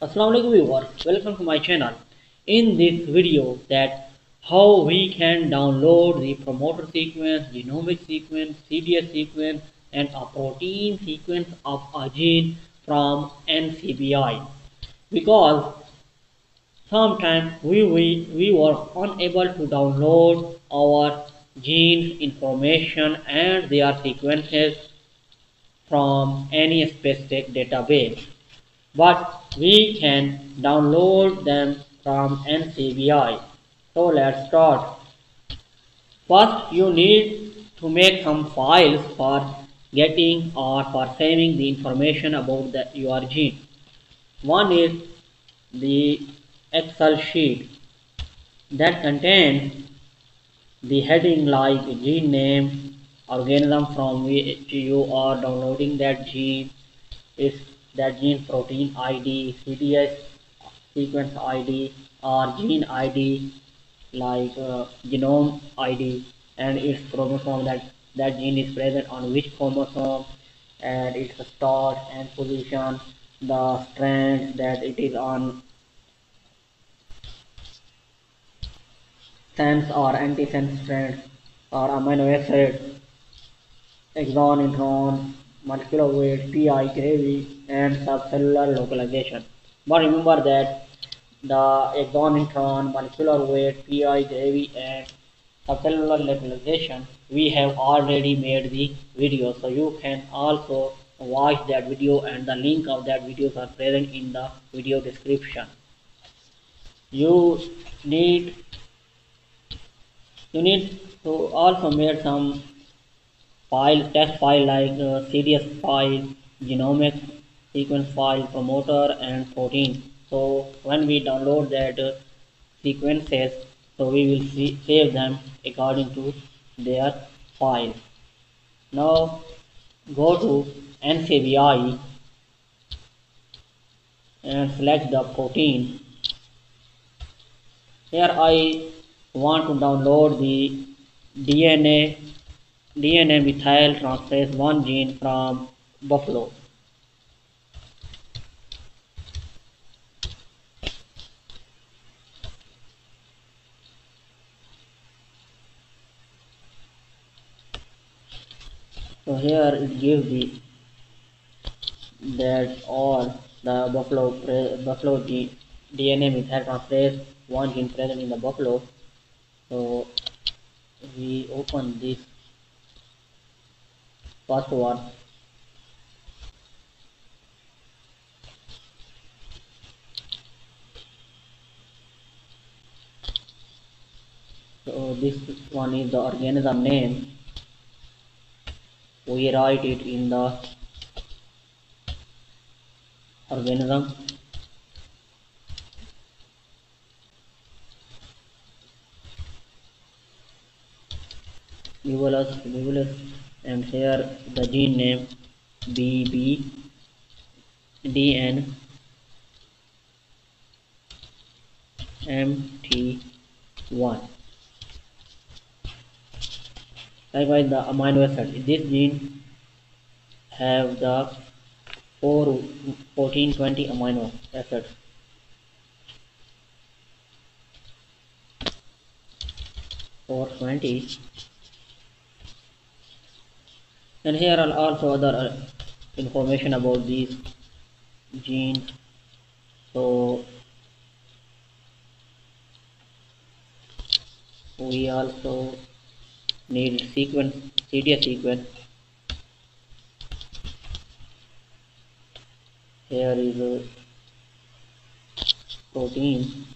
Assalamualaikum viewers, welcome to my channel. In this video that how we can download the promoter sequence, genomic sequence, CDS sequence and a protein sequence of a gene from NCBI. Because sometimes we, we, we were unable to download our genes information and their sequences from any specific database but we can download them from NCBI. So let's start. First you need to make some files for getting or for saving the information about the, your gene. One is the Excel sheet that contains the heading like gene name, organism from which you are downloading that gene, its that gene protein ID, CDS sequence ID or gene ID like uh, genome ID and its chromosome that that gene is present on which chromosome and its start and position the strand that it is on. Sense or antisense strands or amino acid exon intron molecular weight, PI, GRAVY, and subcellular localization. But remember that the exon intron, molecular weight, PI, GRAVY, and subcellular localization, we have already made the video. So you can also watch that video and the link of that videos are present in the video description. You need you need to also make some file text file like uh, CDS file, genomic sequence file, promoter and protein. So when we download that uh, sequences, so we will see, save them according to their file. Now go to NCBI and select the protein. Here I want to download the DNA DNA methyl transferase 1 gene from buffalo. So here it gives the that all the buffalo buffalo DNA methyl transferase one gene present in the buffalo. So we open this first one so this one is the organism name. We write it in the organism. Bubalus, bubalis and here the gene name BB DN MT1 likewise the amino acid. This gene have the 4 14 20 amino acids Four twenty and here are also other uh, information about these genes. So we also need sequence CDS sequence. Here is a protein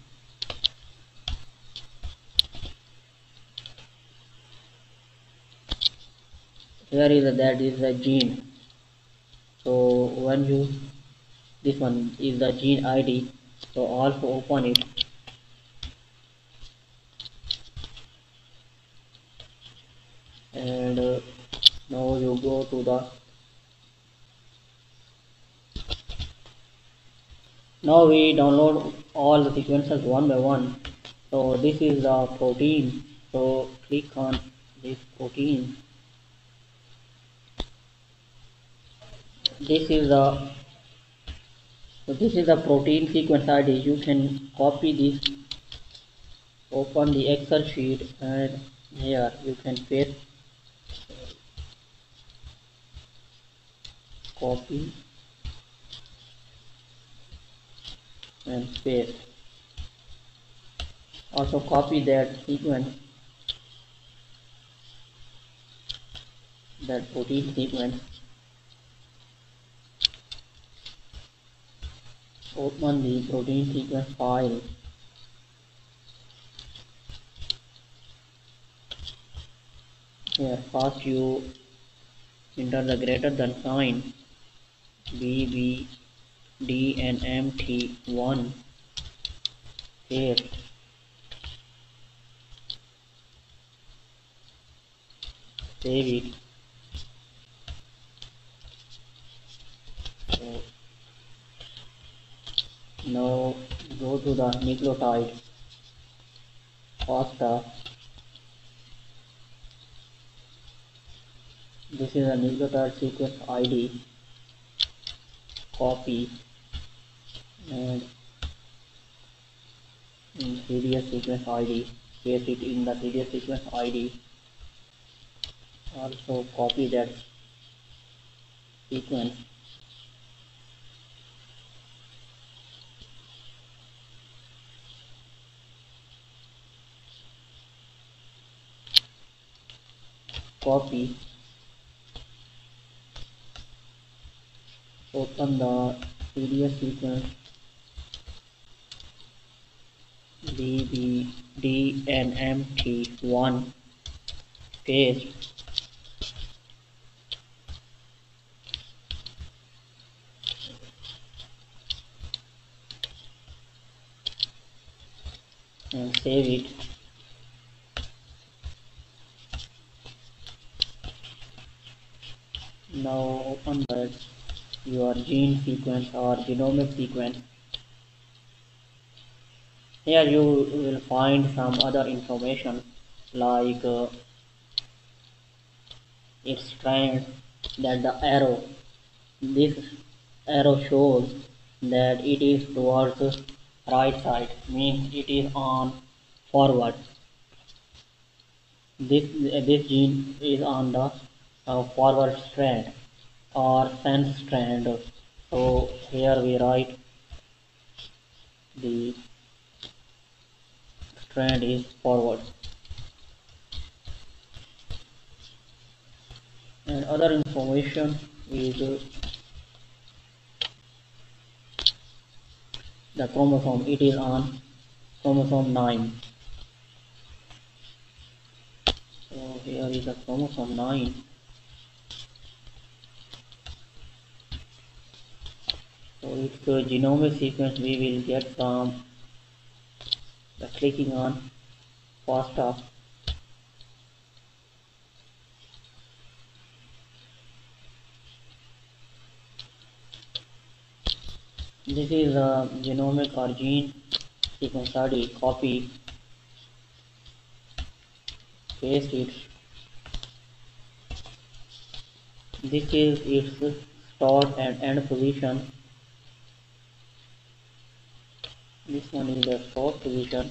here is that is the gene. So when you this one is the gene id so also open it. And uh, now you go to the now we download all the sequences one by one. So this is the protein. So click on this protein this is the so this is the protein sequence id you can copy this open the excel sheet and here you can paste. Copy. And paste. Also copy that sequence. That protein sequence open the protein sequence file. Here first you enter the greater than sign b b d and mt 1 paste save it so now go to the nucleotide FASTA. This is a nucleotide sequence ID. Copy and in sequence ID. Paste it in the CDS sequence ID. Also copy that sequence copy. Open the CDS sequence D B D N M T one paste and save it now open that your gene sequence or genomic sequence. Here you will find some other information like uh, its strand that the arrow. This arrow shows that it is towards right side means it is on forward. This this gene is on the uh, forward strand or sense strand. So here we write the strand is forward. And other information is the chromosome. It is on chromosome 9 so here is the chromosome 9 its uh, genomic sequence we will get from the clicking on FASTA this is a genomic or gene sequence study copy paste it. This is its start and end position this one is the fourth position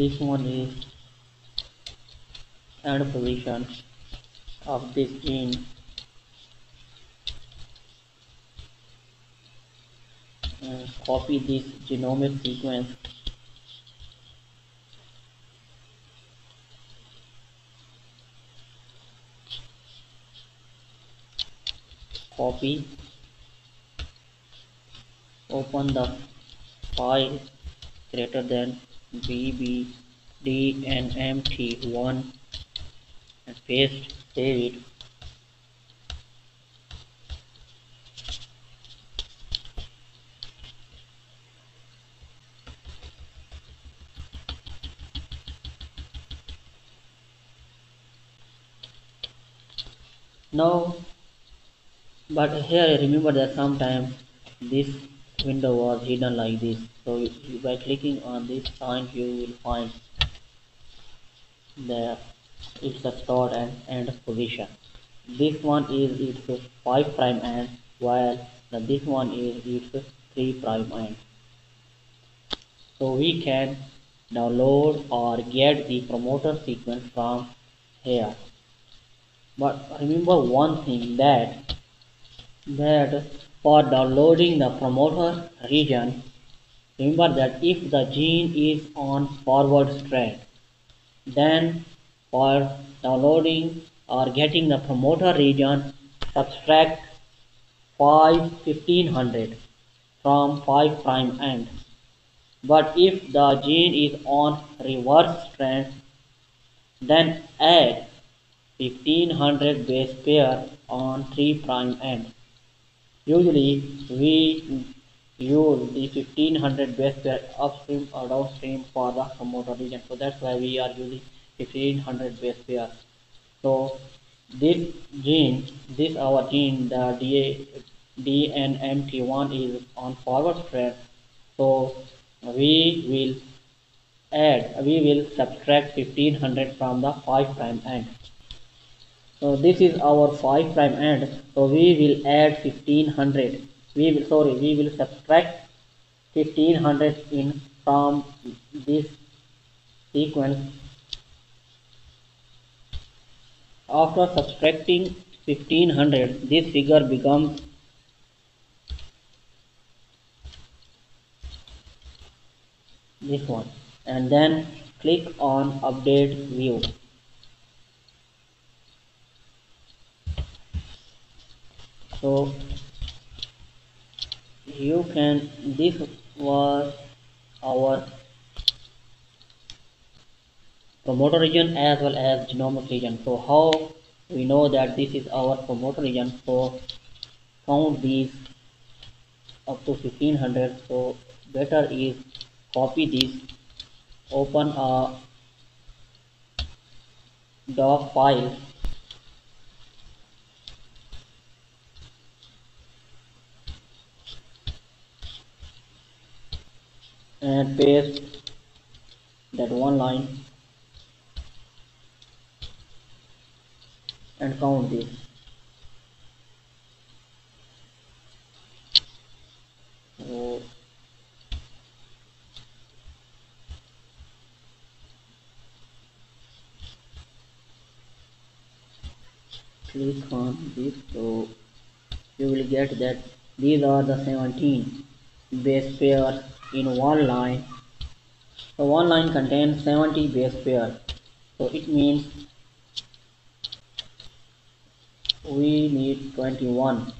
this one is end position of this gene and uh, copy this genomic sequence copy open the file greater than bbdnmt1 and paste save it. Now but here remember that sometimes this window was hidden like this. So by clicking on this sign you will find there its start and end position. This one is its 5 prime end while this one is its 3 prime end. So we can download or get the promoter sequence from here. But remember one thing that that for downloading the promoter region remember that if the gene is on forward strand then for downloading or getting the promoter region subtract 5 1500 from 5 prime end. But if the gene is on reverse strand then add 1500 base pair on 3 prime end usually we use the 1500 base pair upstream or downstream for the promoter region. So that's why we are using 1500 base pair so this gene this our gene the DA, DNMT1 is on forward strand so we will add we will subtract 1500 from the 5 prime end so this is our 5 prime end so we will add 1500 we will sorry we will subtract 1500 in from this sequence. After subtracting 1500 this figure becomes this one. And then click on update view so you can this was our promoter region as well as genomic region. So how we know that this is our promoter region? So count these up to 1500 so better is copy this open a doc file and paste that one line and count this so click on this so you will get that these are the 17 base pairs in one line. So one line contains 70 base pairs so it means we need 21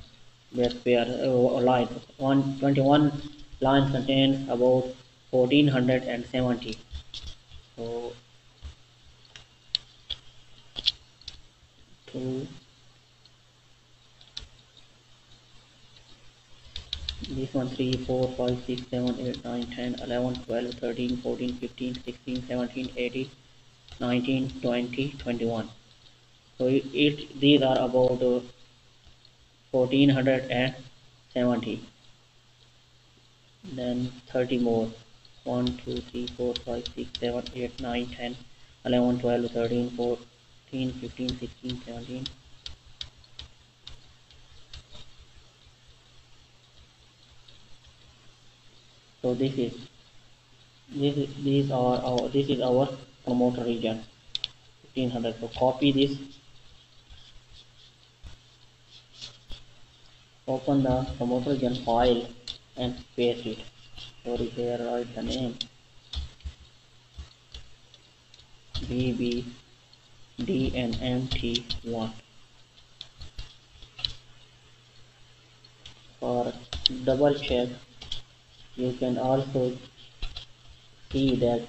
base pair uh, lines. One 21 lines contains about 1470 so two this one 3 4 5 6 7 8 9 10 11 12 13 14 15 16 17 18 19 20 21 so it, these are about uh, 1470 then 30 more. 1 2 3 4 5 6 7 8 9 10 11 12 13 14 15 16 17 so this is this is these are our this is our promoter region. 1500 so copy this. Open the promoter region file and paste it. Sorry here write the name. Bb dnmt1 for double check you can also see that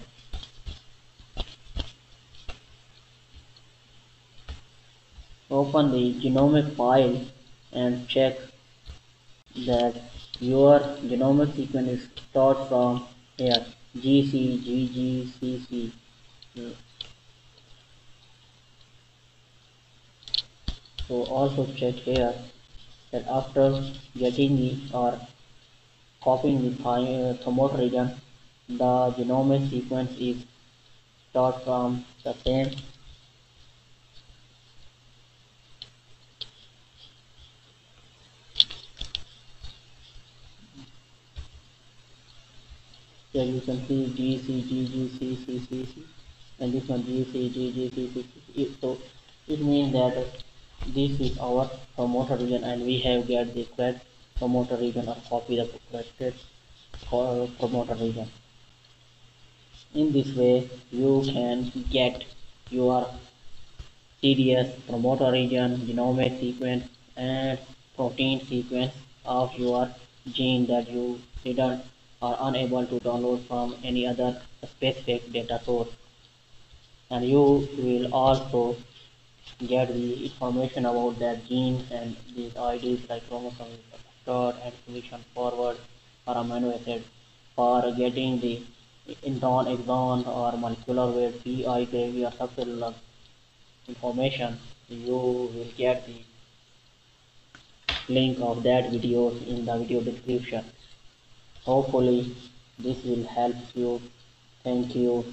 open the genomic file and check that your genomic sequence is start from here GC, GG, CC. So also check here that after getting the or copying the uh, thermal region, the genomic sequence is stored from the same Here you can see G, C, G, G, C, C, C, C, and this one G, C, G, G, C, C, C. So it means that this is our promoter region and we have get the correct promoter region or copy the correct promoter region in this way you can get your CDS promoter region genomic sequence and protein sequence of your gene that you didn't or unable to download from any other specific data source. And you will also get the information about that gene and these IDs like chromosome start and position forward or amino acid for getting the intron, exon or molecular weight, PI, KV or subcellular information, you will get the link of that video in the video description. Hopefully this will help you. Thank you.